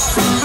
Christmas.